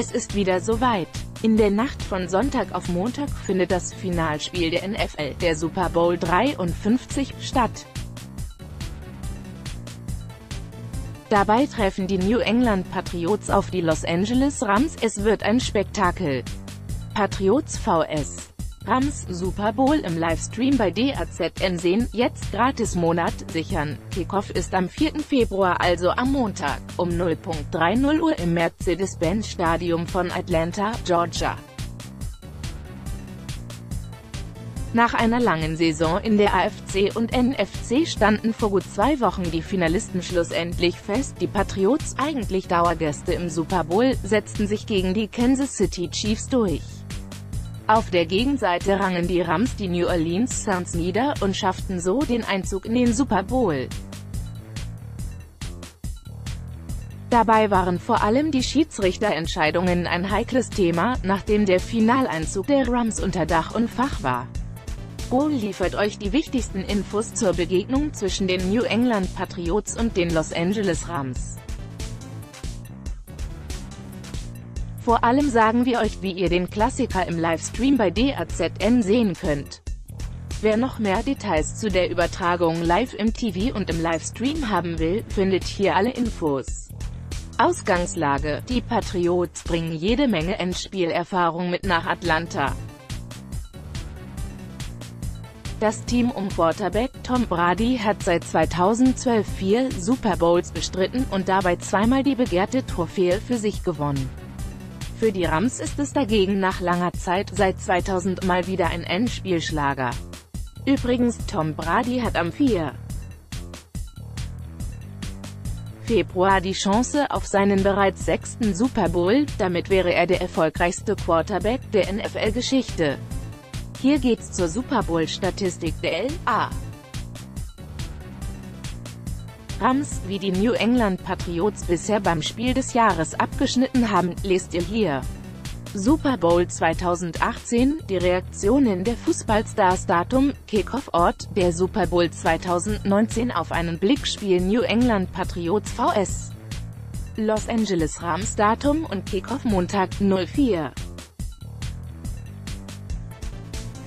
Es ist wieder soweit. In der Nacht von Sonntag auf Montag findet das Finalspiel der NFL, der Super Bowl 53, statt. Dabei treffen die New England Patriots auf die Los Angeles Rams, es wird ein Spektakel. Patriots vs. Rams Super Bowl im Livestream bei DAZN sehen, jetzt gratis Monat sichern. Kickoff ist am 4. Februar also am Montag, um 0.30 Uhr im Mercedes-Benz Stadium von Atlanta, Georgia. Nach einer langen Saison in der AFC und NFC standen vor gut zwei Wochen die Finalisten schlussendlich fest. Die Patriots, eigentlich Dauergäste im Super Bowl, setzten sich gegen die Kansas City Chiefs durch. Auf der Gegenseite rangen die Rams die New Orleans Saints nieder und schafften so den Einzug in den Super Bowl. Dabei waren vor allem die Schiedsrichterentscheidungen ein heikles Thema, nachdem der Finaleinzug der Rams unter Dach und Fach war. Go liefert euch die wichtigsten Infos zur Begegnung zwischen den New England Patriots und den Los Angeles Rams. Vor allem sagen wir euch, wie ihr den Klassiker im Livestream bei DAZN sehen könnt. Wer noch mehr Details zu der Übertragung live im TV und im Livestream haben will, findet hier alle Infos. Ausgangslage Die Patriots bringen jede Menge Endspielerfahrung mit nach Atlanta. Das Team um Quarterback Tom Brady hat seit 2012 vier Super Bowls bestritten und dabei zweimal die begehrte Trophäe für sich gewonnen. Für die Rams ist es dagegen nach langer Zeit, seit 2000 mal wieder ein Endspielschlager. Übrigens, Tom Brady hat am 4. Februar die Chance auf seinen bereits sechsten Super Bowl, damit wäre er der erfolgreichste Quarterback der NFL-Geschichte. Hier geht's zur Super Bowl-Statistik der LA. Rams, wie die New England Patriots bisher beim Spiel des Jahres abgeschnitten haben, lest ihr hier. Super Bowl 2018, die Reaktionen der Fußballstars Datum, Kickoff-Ort, der Super Bowl 2019 auf einen Blickspiel New England Patriots vs. Los Angeles Rams Datum und Kickoff Montag 04.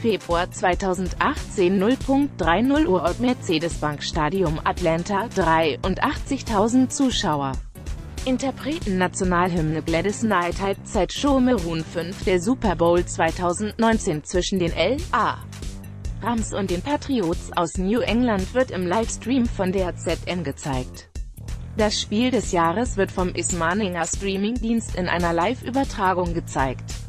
Februar 2018 0.30 Uhr Ort Mercedes-Bank Stadium Atlanta 83.000 Zuschauer. Interpreten Nationalhymne Gladys Knight Halbzeit Show Maroon 5 Der Super Bowl 2019 zwischen den L.A. Rams und den Patriots aus New England wird im Livestream von der ZN gezeigt. Das Spiel des Jahres wird vom Ismaninger Streaming-Dienst in einer Live-Übertragung gezeigt.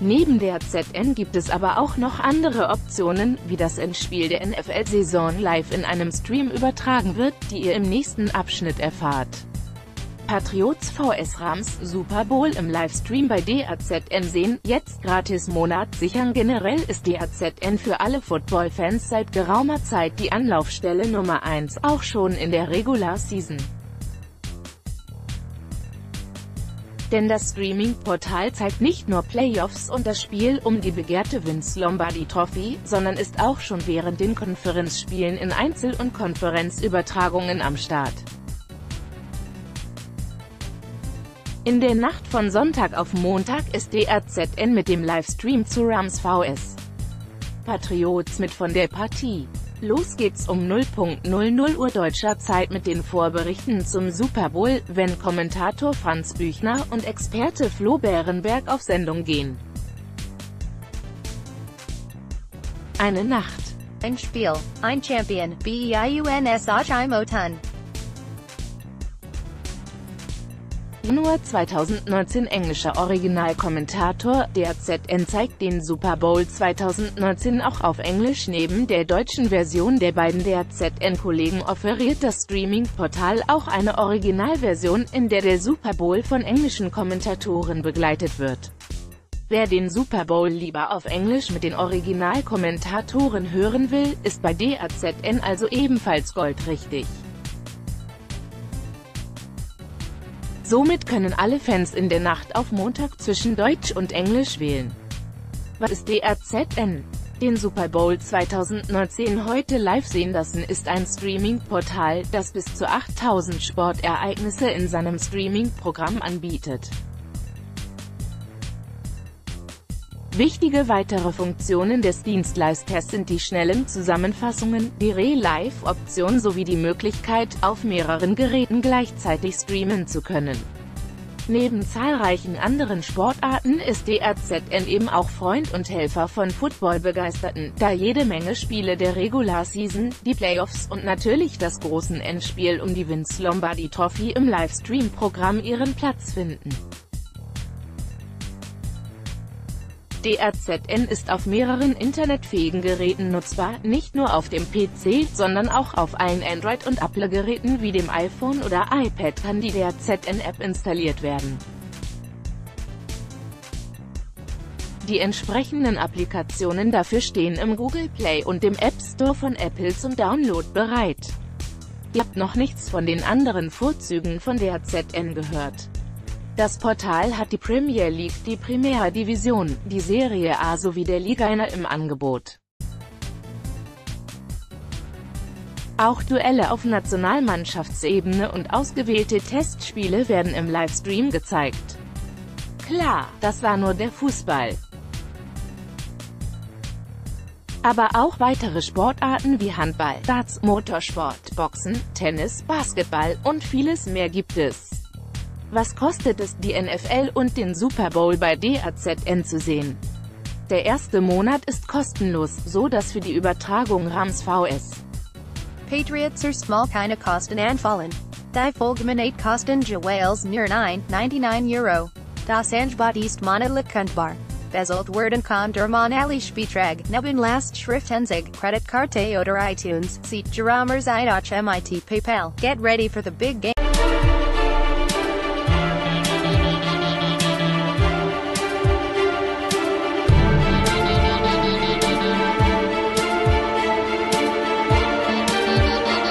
Neben der ZN gibt es aber auch noch andere Optionen, wie das Endspiel der NFL-Saison live in einem Stream übertragen wird, die ihr im nächsten Abschnitt erfahrt. Patriots vs Rams Super Bowl im Livestream bei DAZN sehen, jetzt gratis Monat sichern Generell ist DAZN für alle Football-Fans seit geraumer Zeit die Anlaufstelle Nummer 1, auch schon in der Regular Season. Denn das Streaming-Portal zeigt nicht nur Playoffs und das Spiel um die begehrte Vince Lombardi Trophy, sondern ist auch schon während den Konferenzspielen in Einzel- und Konferenzübertragungen am Start. In der Nacht von Sonntag auf Montag ist DRZN mit dem Livestream zu Rams vs. Patriots mit von der Partie. Los geht's um 0.00 Uhr deutscher Zeit mit den Vorberichten zum Super Bowl, wenn Kommentator Franz Büchner und Experte Flo Bärenberg auf Sendung gehen. Eine Nacht. Ein Spiel, ein Champion, BEIUNS Motan. Januar 2019 englischer Originalkommentator, der ZN zeigt den Super Bowl 2019 auch auf Englisch neben der deutschen Version der beiden der ZN-Kollegen offeriert das Streaming-Portal auch eine Originalversion, in der der Super Bowl von englischen Kommentatoren begleitet wird. Wer den Super Bowl lieber auf Englisch mit den Originalkommentatoren hören will, ist bei DAZN also ebenfalls goldrichtig. Somit können alle Fans in der Nacht auf Montag zwischen Deutsch und Englisch wählen. Was ist DRZN? Den Super Bowl 2019 heute live sehen lassen ist ein Streaming-Portal, das bis zu 8000 Sportereignisse in seinem Streaming-Programm anbietet. Wichtige weitere Funktionen des Dienstleisters sind die schnellen Zusammenfassungen, die Re-Live-Option sowie die Möglichkeit, auf mehreren Geräten gleichzeitig streamen zu können. Neben zahlreichen anderen Sportarten ist DRZN eben auch Freund und Helfer von Football-Begeisterten, da jede Menge Spiele der Regular Season, die Playoffs und natürlich das großen Endspiel um die Vince Lombardi Trophy im Livestream-Programm ihren Platz finden. DRZN ist auf mehreren internetfähigen Geräten nutzbar, nicht nur auf dem PC, sondern auch auf allen Android- und Apple-Geräten wie dem iPhone oder iPad kann die DRZN-App installiert werden. Die entsprechenden Applikationen dafür stehen im Google Play und dem App Store von Apple zum Download bereit. Ihr habt noch nichts von den anderen Vorzügen von DRZN gehört. Das Portal hat die Premier League, die Primera Division, die Serie A sowie der Liga im Angebot. Auch Duelle auf Nationalmannschaftsebene und ausgewählte Testspiele werden im Livestream gezeigt. Klar, das war nur der Fußball. Aber auch weitere Sportarten wie Handball, Darts, Motorsport, Boxen, Tennis, Basketball und vieles mehr gibt es. Was kostet es, die NFL und den Super Bowl bei DAZN zu sehen? Der erste Monat ist kostenlos, so dass für die Übertragung Rams VS. Patriots are small kinda kosten anfallen. Die Folgeminate kosten Wales near 9,99 Euro. Das Angebot ist monatlich kundbar. Beselt werden kann der monatlich Betrag, neben last Schriftenzig, Kreditkarte oder iTunes, sieht Geromers mit PayPal. Get ready for the big game.